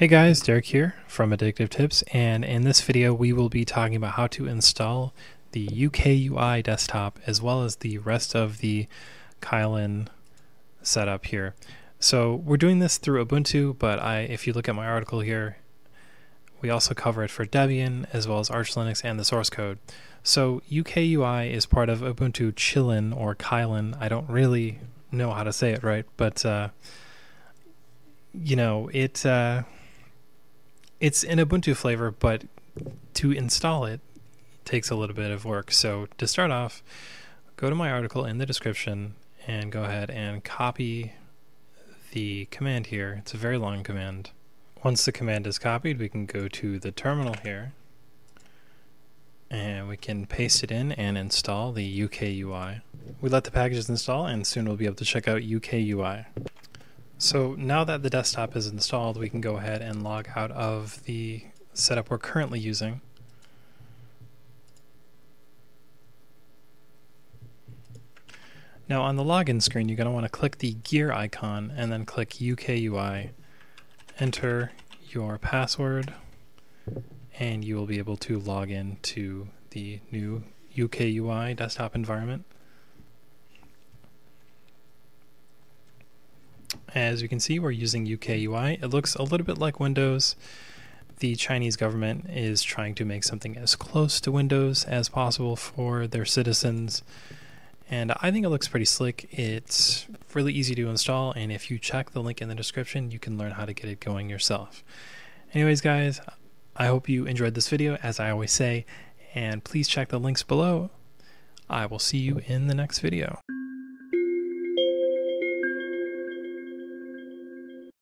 Hey guys, Derek here from Addictive Tips, and in this video we will be talking about how to install the UKUI desktop as well as the rest of the Kylin setup here. So we're doing this through Ubuntu, but I, if you look at my article here, we also cover it for Debian as well as Arch Linux and the source code. So UKUI is part of Ubuntu Chillin or Kylin. I don't really know how to say it right, but uh, you know it. Uh, it's an Ubuntu flavor, but to install it takes a little bit of work. So to start off, go to my article in the description and go ahead and copy the command here. It's a very long command. Once the command is copied, we can go to the terminal here and we can paste it in and install the UKUI. We let the packages install and soon we'll be able to check out UKUI. So now that the desktop is installed, we can go ahead and log out of the setup we're currently using. Now on the login screen, you're going to want to click the gear icon and then click UKUI. Enter your password and you will be able to log in to the new UKUI desktop environment. As you can see, we're using UKUI. It looks a little bit like Windows. The Chinese government is trying to make something as close to Windows as possible for their citizens. And I think it looks pretty slick. It's really easy to install, and if you check the link in the description, you can learn how to get it going yourself. Anyways, guys, I hope you enjoyed this video, as I always say, and please check the links below. I will see you in the next video.